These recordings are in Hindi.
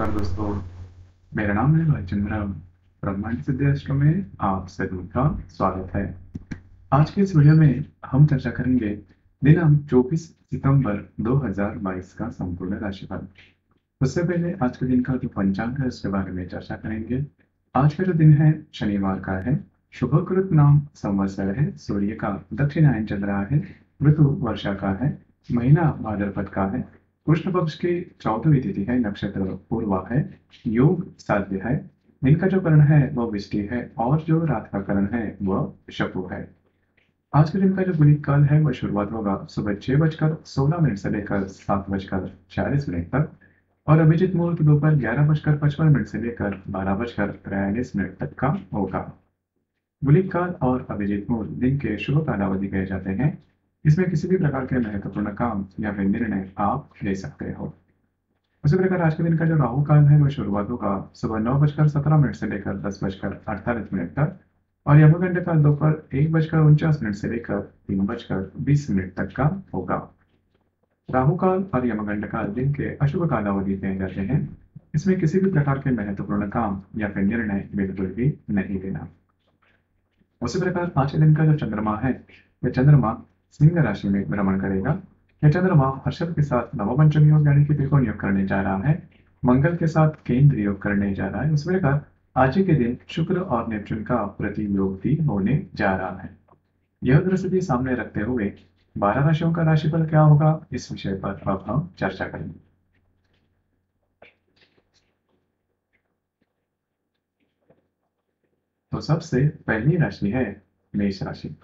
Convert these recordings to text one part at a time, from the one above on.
नमस्कार दोस्तों मेरा नाम है भाईचंद्र ब्रह्मांड सिद्धाश्रम में आप सभी का स्वागत है। आज के इस वीडियो में हम चर्चा करेंगे दिनांक 24 सितंबर 2022 का संपूर्ण राशिफल। उससे पहले आज के दिन का जो पंचांग है, उसके बारे में चर्चा करेंगे। आज का जो दिन है, शनिवार का है। शुभकृत नाम संवत्सर है, सूर्य का। दक्षिणायन चल रहा है, ऋतु वर्षा का है महीना भाद्रपद का है। कृष्ण पक्ष की चौथवी तिथि है, नक्षत्र पूर्वा है, योग साध्य है, इनका जो करण है वह विष्टि है और जो रात का करण है वह शपु है। आज के दिन का जो गुणित काल है, वह शुरुआत होगा सुबह छह बजकर सोलह मिनट से लेकर सात बजकर चालीस मिनट तक और अभिजित मुहूर्त दोपहर ग्यारह बजकर पचपन मिनट से लेकर बारह बजकर बयालीस मिनट तक का होगा। गुलिक काल और अभिजित मुहूर्त दिन के शुभ कालावधि कहे जाते हैं। इसमें किसी भी प्रकार के महत्वपूर्ण काम या फिर निर्णय आप ले सकते हो। उसी प्रकार आज के दिन का जो राहु काल है वह शुरुआत होगा सुबह नौ बजकर सत्रह मिनट से लेकर दस बजकर अड़तालीस मिनट तक और यमुगंड काल दोपहर एक बजकर उनचास मिनट से लेकर तीन बजकर बीस मिनट तक का होगा। राहु काल और यमगंड काल दिन के अशुभ कालावधि कहे जाते हैं। इसमें किसी भी प्रकार के महत्वपूर्ण काम या फिर निर्णय बिल्कुल भी नहीं लेना। उसी प्रकार के दिन का जो चंद्रमा है वह चंद्रमा सिंह राशि में भ्रमण करेगा। यह चंद्रमा हर्षभ के साथ नवपंचम योग यानी कि त्रिकोण योग करने जा रहा है। मंगल के साथ केंद्र योग करने जा रहा है। उस प्रकार आज के दिन शुक्र और नेपचुन का प्रतियोग भी होने जा रहा है। यह दृष्टि सामने रखते हुए बारह राशियों का राशिफल क्या होगा, इस विषय पर अब हम चर्चा करेंगे। तो सबसे पहली राशि है मेष राशि।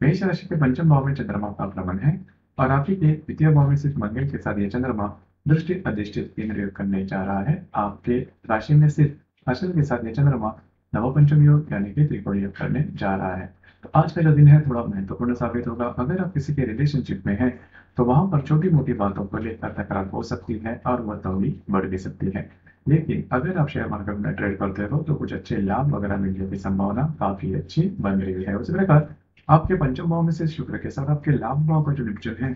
मेष राशि के पंचम भाव में चंद्रमा का भ्रमण है और आप ही के द्वितीय भाव में सिर्फ़ मंगल के साथ यह चंद्रमा दृष्टि अधिष्ठित केंद्र करने जा रहा है। आपके राशि में सिर्फ़ अशल के साथ यह चंद्रमा नवपंचम योग यानी कि त्रिकोण योग करने जा रहा है। तो आज का जो दिन है थोड़ा महत्वपूर्ण साबित होगा। अगर आप किसी के रिलेशनशिप में हैं तो वहाँ पर छोटी मोटी बातों को लेकर तकरार हो सकती है और वह थोड़ी बढ़ भी सकती है। लेकिन अगर आप शेयर मार्केट में ट्रेड करते हो तो कुछ अच्छे लाभ वगैरह मिलने की संभावना काफ़ी अच्छी बन रही है। उसी प्रकार आपके पंचम भाव में से शुक्र के साथ आपके लाभ भाव का जो डिविजन है,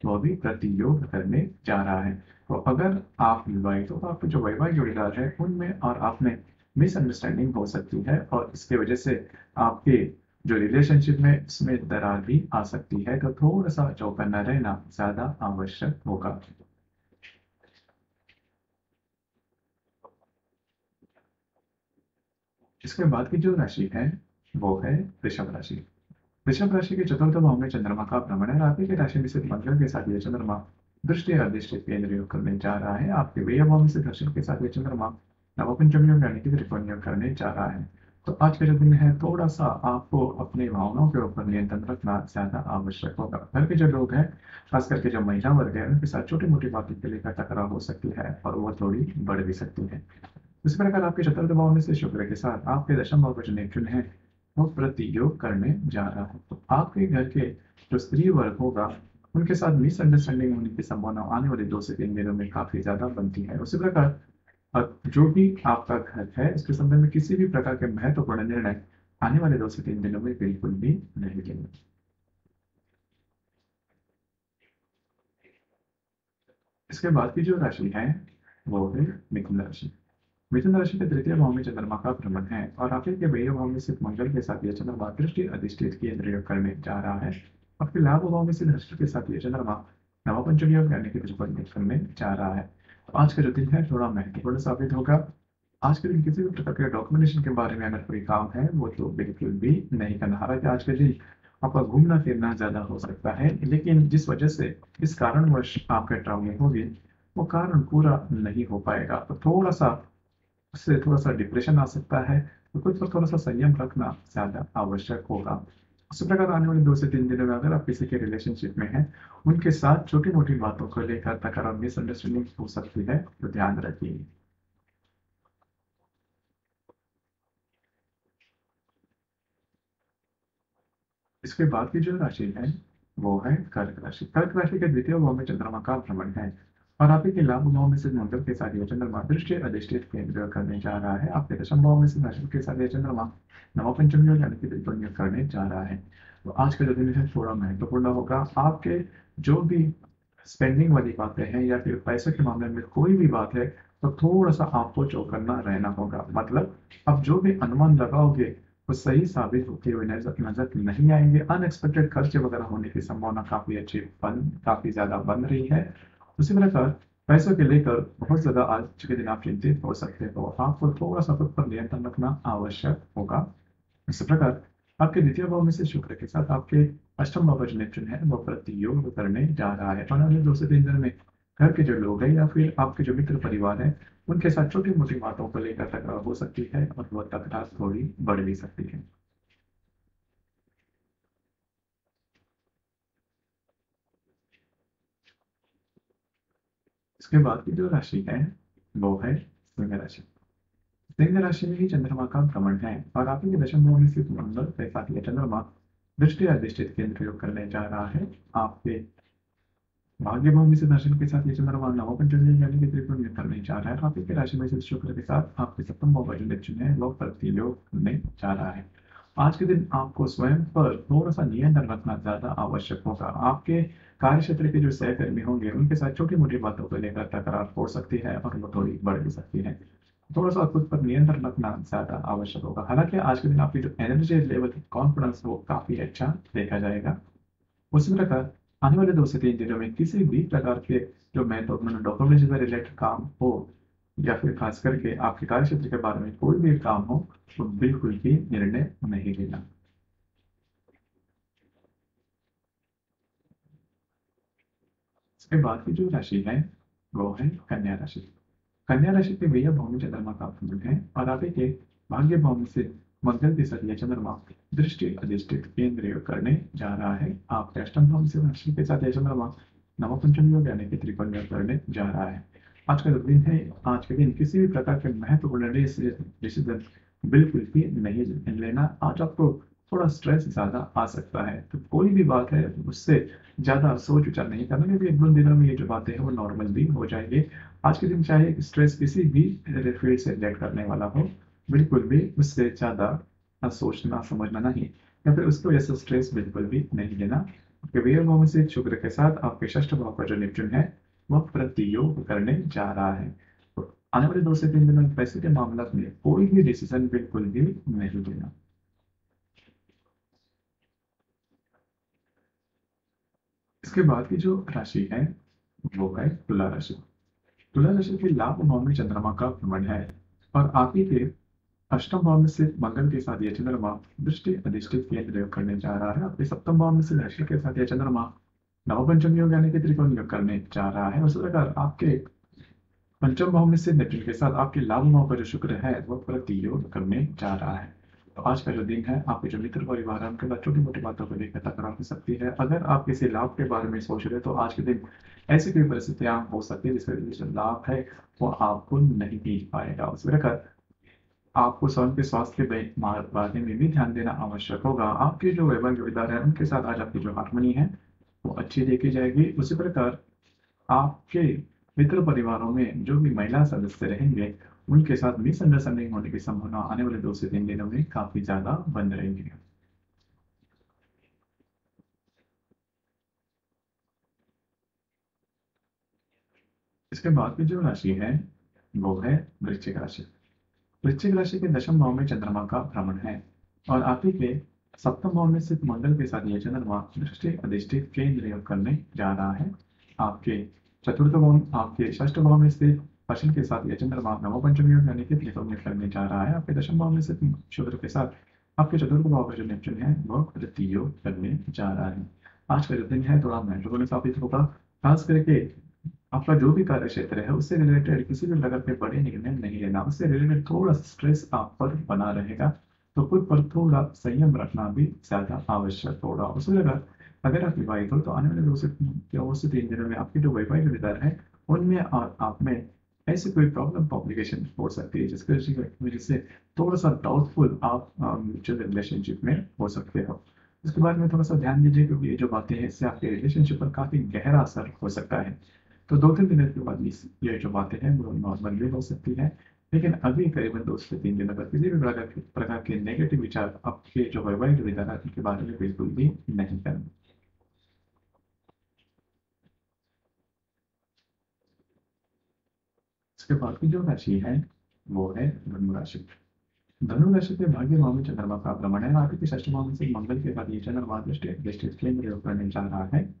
वो भी प्रतियोग करने जा रहा है। तो अगर आप तो आपके जो वैवाहिक जोड़ीदार है, उनमें और आप में मिसअंडरस्टैंडिंग हो सकती है और इसके वजह से आपके जो रिलेशनशिप में इसमें दरार भी आ सकती है। तो थोड़ा सा चौकन्ना रहना ज़्यादा आवश्यक होगा। इसके बाद की जो राशि है, वो है वृषभ राशि। वृषभ राशि के चतुर्थ भाव में चंद्रमा का भ्रमण है। की राशि में सिर्फ़ मंगल के साथ ये चंद्रमा दृष्टि अधिष्ठित केंद्र योग करने जा रहा है। आपके व्यय भाव में से दर्शन के साथ ये चंद्रमा नवपंचम योग यानी कि त्रिकोण योग करने जा रहा है। तो आज का जो दिन है, थोड़ा सा आपको अपनी भावनाओं के ऊपर नियंत्रण रखना ज़्यादा आवश्यक होगा। घर के जो लोग हैं, खास करके जो महिला वर्ग है, उनके साथ छोटी मोटी बातों के लेकर टकराव हो सकती है और वो थोड़ी बढ़ भी सकती है। इस प्रकार आपके चतुर्थ भाव में से शुक्र के साथ आपके दशम भाव का जो नेपचुन है वो प्रतियोग करने जा रहा है। तो आपके घर के जो स्त्री वर्ग होगा, उनके साथ मिसअंडरस्टैंडिंग होने की संभावना आने वाले दो से तीन दिनों में काफ़ी ज़्यादा बनती है। उसी प्रकार जो भी आपका घर है उसके संबंध में किसी भी प्रकार के महत्वपूर्ण निर्णय आने वाले दो से तीन दिनों में बिल्कुल भी नहीं लेंगे। इसके बाद की जो राशि है, वो है मिथुन राशि। मिथुन राशि के तृतीय भाव में चंद्रमा का भ्रमण है और आपके के वही भाव में सिर्फ़ मंगल के साथ यह चंद्रमा दृष्टि अधिष्ठित केंद्र करने जा रहा है। आपके लाभ भाव में सिर्फ़ दृष्टि के साथ यह चंद्रमा नवपंचमी योग यानी कि करने जा रहा है। तो आज का जो दिन है थोड़ा महत्वपूर्ण साबित होगा। आज के दिन किसी भी प्रकार के डॉक्यूमेंटेशन के बारे में अगर कोई काम है, वो तो बिल्कुल भी नहीं करना हालाँकि आज के दिन। आपका घूमना फिरना ज़्यादा हो सकता है, लेकिन जिस वजह से इस कारणवश आपके ट्रैवलिंग होगी, वो कारण पूरा नहीं हो पाएगा। तो थोड़ा सा उससे थोड़ा सा डिप्रेशन आ सकता है तो कुछ पर थोड़ा सा संयम रखना ज़्यादा आवश्यक होगा। उसी प्रकार आने वाले दो से तीन दिनों में अगर आप किसी के रिलेशनशिप में हैं, उनके साथ छोटी मोटी बातों को लेकर तकरार मिसअंडरस्टैंडिंग हो सकती है तो ध्यान रखिए। इसके बाद की जो राशि है, वो है कर्क राशि। कर्क राशि के द्वितीय भाव में चंद्रमा का भ्रमण है। और आप के लाभ भाव में से मंगल के साथ चंद्रमा दृष्टि अधिष्ठित केंद्र करने जा रहा है। आपके दशम भाव में नशल के साथ चंद्रमा नवपंचमी योग यानी कि त्रिकोण करने जा रहा है। तो आज का जो दिन है थोड़ा महत्वपूर्ण होगा। आपके जो भी स्पेंडिंग वाली बातें हैं या फिर पैसों के मामले में कोई भी बात है तो थोड़ा सा आपको चौकन्ना रहना होगा। मतलब आप जो भी अनुमान लगाओगे, वो सही साबित होते हुए नज़र नहीं आएँगे। अनएक्सपेक्टेड खर्चे वगैरह होने की संभावना काफ़ी अच्छी बन, काफ़ी ज़्यादा बन रही है। उसी प्रकार पैसों के लेकर बहुत ज़्यादा आज के दिन आप चिंतित हो सकते हो आपको थोड़ा सा खुद पर नियंत्रण रखना आवश्यक होगा। इसी प्रकार आपके द्वितीय भाव में से शुक्र के साथ आपके अष्टम भाव जो नेपचुन है, वो प्रतियोग करने जा रहा है। और अगले दो से तीन दिन में घर के जो लोग हैं या फिर आपके जो मित्र परिवार है, उनके साथ छोटी मोटी बातों को लेकर तकरार हो सकती है और वह तकरार थोड़ी बढ़ भी सकती है। इसके बाद की जो राशि है, वो है सिंह राशि। सिंह राशि में ही चंद्रमा का भ्रमण है और आप ही दशम भाव में स्थित मंगल के साथ यह चंद्रमा दृष्टि अधिष्ठित केंद्र प्रयोग करने जा रहा है। आपके भाग्य भाव में से दर्शन के साथ ये चंद्रमा नव पंचमी यानी कि त्रिकोण में करने जा रहा है। आप के राशि में शुक्र के साथ आपके सप्तम भाव का जो लक्षण है, वो प्रतियोग करने जा रहा है। आज के दिन आपको स्वयं पर थोड़ा सा नियंत्रण रखना ज़्यादा आवश्यक होगा। आपके कार्य क्षेत्र के जो सहकर्मी होंगे, उनके साथ छोटी मोटी बातों को लेकर तकरार हो सकती है और वो थोड़ी बढ़ भी सकती है। थोड़ा सा खुद पर नियंत्रण रखना ज़्यादा आवश्यक होगा। हालाँकि आज के दिन आपकी जो एनर्जी लेवल कॉन्फिडेंस वो काफ़ी अच्छा देखा जाएगा। उसी प्रकार आने वाले दो से तीन दिनों में किसी भी प्रकार के जो महत्वपूर्ण डॉक्यूमेंट से रिलेटेड काम हो या फिर खास करके आपके कार्य क्षेत्र के बारे में कोई भी काम हो तो बिल्कुल भी निर्णय नहीं लेना। इसके बाद की जो राशि है, वो है कन्या राशि। कन्या राशि के भैया भौमी चंद्रमा का फल है, और आगे के भाग्य भौमी से मंगल साथ यह चंद्रमा दृष्टि अधिष्ठित केंद्रीय करने जा रहा है। आपके अष्टम भाव से राशि के साथ यह चंद्रमा नवपंचम योग यानी कि त्रिकोण करने जा रहा है। आज का जो दिन है, आज के दिन किसी भी प्रकार के महत्वपूर्ण डिसीज़न बिल्कुल भी नहीं लेना, आज आपको थोड़ा स्ट्रेस ज़्यादा आ सकता है। तो कोई भी बात है, उससे ज़्यादा सोच विचार नहीं करना, क्योंकि एक दो दिनों में ये जो बातें हैं, वो नॉर्मल भी हो जाएँगे। आज के दिन चाहे स्ट्रेस किसी भी फ़ील्ड से रिलेट करने वाला हो, बिल्कुल भी उससे ज़्यादा सोचना समझना नहीं। या फिर उसकी वजह से स्ट्रेस बिल्कुल भी नहीं लेना। आपके वीर भाव से शुक्र के साथ आपके षष्ठ भाव का जो निपचुन है वह प्रतियोग करने जा रहा है। तो आने वाले दो से तीन दिनों पैसे के मामला में कोई भी डिसीज़न बिल्कुल भी नहीं लेना। इसके बाद की जो राशि है, वो है तुला राशि। तुला राशि के लाभ भाव में चंद्रमा का भ्रमण है और आप ही के अष्टम भाव में से मंगल के साथ यह चंद्रमा दृष्टि अधिष्ठित केंद्र करने जा रहा है। आपके सप्तम भाव में से राशि के साथ यह चंद्रमा नवपंचम योग यानी कि त्रिकोण योग करने जा रहा है। उसी प्रकार आपके पंचम भाव में से नेपच्यून के साथ आपके लाभ भाव का जो शुक्र है, वह प्रति योग करने जा रहा है। तो आज का जो दिन है, आपके जो मित्र परिवार है, उनके साथ छोटी मोटी बातों को लेकर तकरार हो सकती है। अगर आप किसी लाभ के बारे में सोच रहे तो आज के दिन ऐसी कोई परिस्थितियाँ हो सकती है, जिसका जो लाभ है, वो आपको नहीं मिल पाएगा। उस प्रकार आपको स्वयं के स्वास्थ्य के बारे में भी ध्यान देना आवश्यक होगा। आपके जो वैवाहिक जोड़ीदार है, उनके साथ आज आपकी जो हारमोनी है वो अच्छी देखी जाएगी। उसी प्रकार आपके मित्र परिवारों में जो भी महिला सदस्य रहेंगे, उनके साथ मिसअंडरस्टैंडिंग होने की संभावना आने वाले दो से तीन दिनों में काफ़ी ज़्यादा बन रहेगी। इसके बाद की जो राशि है, वो है वृश्चिक राशि। वृश्चिक राशि के दशम भाव में चंद्रमा का भ्रमण है और आप ही के सप्तम भाव में सिर्फ़ मंगल के साथ यह चंद्रमा दृष्टि अधिष्ठित केंद्र करने जा रहा है। आपके चतुर्थ भाव आपके षष्ठ भाव में स्थित पश्चिम के साथ यह चंद्रमा नवो पंचमी योग यानी कि त्रिकोण में करने जा रहा है। आपके दशम भाव में से शुक्र के साथ आपके चतुर्थ भाव का जो नेपचुन है, वह प्रति योग करने जा रहा है। आज का जो दिन है थोड़ा महत्वपूर्ण साबित होगा खास करके आपका जो भी कार्य क्षेत्र है, उससे रिलेटेड किसी भी प्रकार के बड़े निर्णय नहीं लेना। उससे रिलेटेड थोड़ा स्ट्रेस आप पर बना रहेगा। तो खुद पर थोड़ा संयम रखना भी ज़्यादा आवश्यक होगा। उसी जगह अगर आप विवाहित हो तो आने वाले दो से तीन दिनों में आपकी जो वैवाहिक विदार है, उनमें और आप में ऐसी कोई प्रॉब्लम कॉम्प्लिकेशन हो सकती है, जिसकी वजह से थोड़ा सा डाउटफुल आप म्यूचुअल रिलेशनशिप में हो सकते हो। इसके बारे में थोड़ा सा ध्यान दीजिए, क्योंकि ये जो बातें हैं, इससे आपके रिलेशनशिप पर काफ़ी गहरा असर हो सकता है। तो दो तीन दिनों के बाद ये जो बातें हैं, वो नॉर्मल भी हो सकती है। लेकिन अभी करीबन दो से तीन दिनों तक किसी भी प्रकार के नेगेटिव विचार आपके जो वैवाहिक विचार के बारे में बिल्कुल भी नहीं करना इसके बाद की जो राशि है, वो है धनु राशि। धनु राशि के भाग्य भाव में चंद्रमा का भ्रमण है। आगे के भाव में से मंगल के बाद ये चंद्रमा दृष्टि दृष्टि केंद्र करने जा रहा है।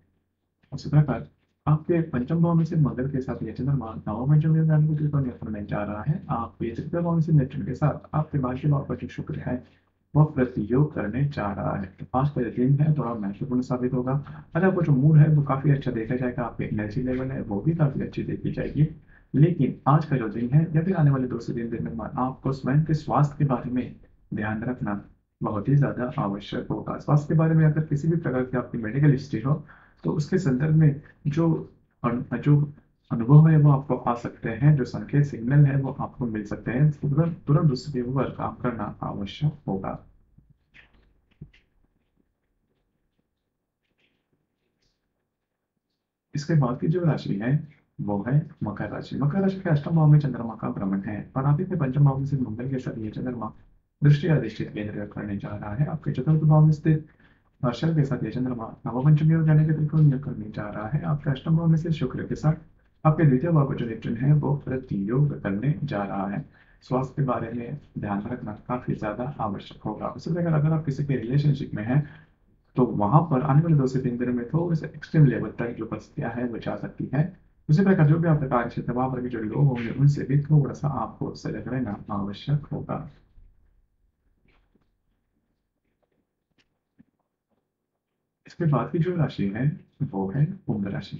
उसी प्रकार आपके पंचम भाव में से मंगल के साथ ये चंद्रमा नवम पंचम करने जा रहा है। आपके तृतीय भाव में से नेपच्यून के साथ आपके भाग्य भाव पर जो शुक्र है वह प्रतियोग करने जा रहा है। तो आज का दिन है, थोड़ा महत्वपूर्ण साबित होगा। अगर आपको जो मूड है, वो काफ़ी अच्छा देखा जाएगा आपकी एनर्जी लेवल है, वो भी काफ़ी अच्छी देखी जाएगी। लेकिन आज का जो दिन है, या फिर आने वाले दो से तीन दिन में आपको स्वयं के स्वास्थ्य के बारे में ध्यान रखना बहुत ही ज़्यादा आवश्यक होगा। स्वास्थ्य के बारे में अगर किसी भी प्रकार की आपकी मेडिकल हिस्ट्री हो तो उसके संदर्भ में जो जो अनुभव है वो आपको आ सकते हैं, जो संकेत सिग्नल है वो आपको मिल सकते हैं। तुरंत तुरंत उसके ऊपर काम करना आवश्यक होगा। इसके बाद की जो राशि है, वो है मकर राशि। मकर राशि के अष्टम भाव में चंद्रमा का भ्रमण है। और आप के पंचम भाव में से मंगल के साथ ये चंद्रमा दृष्टि अधिष्ठित केंद्र करने जा रहा है। आपके चतुर्थ भाव में स्थित हर्षल के साथ ये चंद्रमा नवपंचमी हो जाने के त्रिकोण करने जा रहा है। आपके अष्टम भाव में से शुक्र के साथ आपके द्वितीय भाव का जो नेपच्यून है, वो प्रतियोग करने जा रहा है। स्वास्थ्य के बारे में ध्यान रखना काफ़ी ज़्यादा आवश्यक होगा। उसी प्रकार अगर आप किसी के रिलेशनशिप में हैं तो वहाँ पर आने वाले दो से तीन दिन में थोड़े से एक्सट्रीम लेवल तक जो परिस्थितियाँ है, वो जा सकती है। उसी प्रकार जो भी आपका कार्य क्षेत्र, वहाँ पर जो लोग होंगे, उनसे भी थोड़ा सा आपको सजग रहना आवश्यक होगा। बाद की जो राशि है वो है कुंभ राशि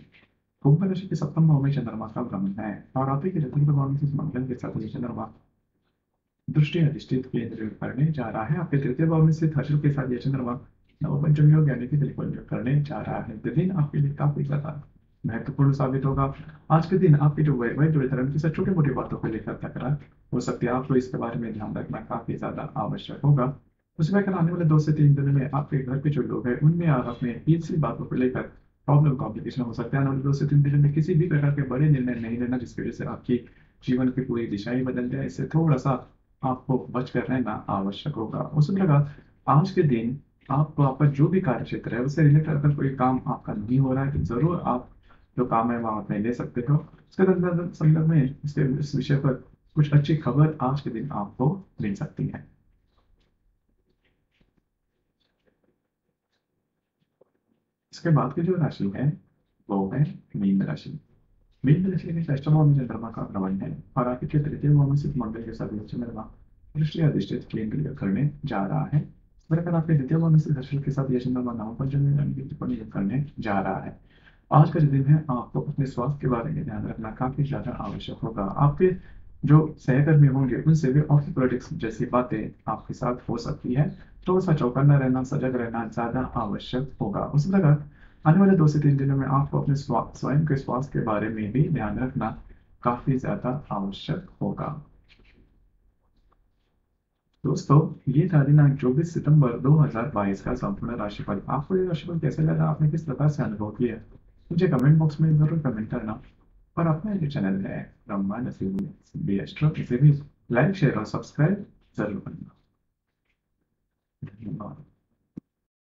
कुंभ राशि के सप्तम भाव में चंद्रमा का भ्रमण है और आप के चतुर्थ भाव में मंगल के साथ चंद्रमा दृष्टि अधिष्ठित केंद्र करने जा रहा है आपके तृतीय भाव में स्थित हर्षु के साथ ये चंद्रमा नवपंचमी योग यानी कि त्रिकोण करने जा रहा है दिन आपके लिए काफ़ी ज़्यादा महत्वपूर्ण साबित होगा आज के दिन आपके जो वैवाहिक वितरण की छोटी मोटी बातों को लेकर तकरार हो सकती है आपको इसके बारे में ध्यान रखना काफ़ी ज़्यादा आवश्यक होगा उसमें कल आने वाले दो से तीन दिन में आपके घर के जो लोग हैं, उनमें आप अपने तीसरी बातों को लेकर प्रॉब्लम कॉम्प्लिकेशन हो सकता है आने वाले दो से तीन दिन में किसी भी प्रकार के बड़े निर्णय नहीं लेना, जिसकी वजह से आपकी जीवन की पूरी दिशा ही बदल जाए, इससे थोड़ा सा आपको बच कर रहना आवश्यक होगा। उसी प्रकार आज के दिन आप आपका जो भी कार्य क्षेत्र है, उससे रिलेटेड अगर कोई काम आपका नहीं हो रहा है तो ज़रूर आप जो काम है, वहाँ अपने ले सकते हो। उसके संदर्भ में इसके, इस विषय पर कुछ अच्छी खबर आज के दिन आपको मिल सकती है। इसके बाद की जो राशि है वो है मीन राशि मीन राशि के षष्ठ में चंद्रमा का भ्रमण है और आपके के तृतीय भाव में सिर्फ़ मंगल के साथ चंद्रमा दृष्टि अधिष्ठित केंद्र करने जा रहा है आपके द्वितीय भाव में के साथ ये चंद्रमा करने जा रहा है आज का जो दिन है, आपको अपने स्वास्थ्य के बारे में ध्यान रखना काफ़ी ज़्यादा आवश्यक होगा। आपके जो सहकर्मी होंगे, उनसे भी ऑफ़िस पॉलिटिक्स जैसी बातें आपके साथ हो सकती है। तो सा चौकन्ना रहना, सजग रहना ज़्यादा आवश्यक होगा। उसी प्रकार आने वाले दो से तीन दिनों में आपको अपने स्वयं के स्वास्थ्य के बारे में भी ध्यान रखना काफ़ी ज़्यादा आवश्यक होगा। दोस्तों, ये था दिनांक चौबीस सितंबर 2022 का संपूर्ण राशिफल। आपको ये राशिफल कैसे लगा? आपने किस प्रकार से अनुभव किया? मुझे कमेंट बॉक्स में ज़रूर कमेंट करना। और अपना जो चैनल है ब्रह्मा नसीब भी लाइक, शेयर और सब्सक्राइब ज़रूर करना। that you might.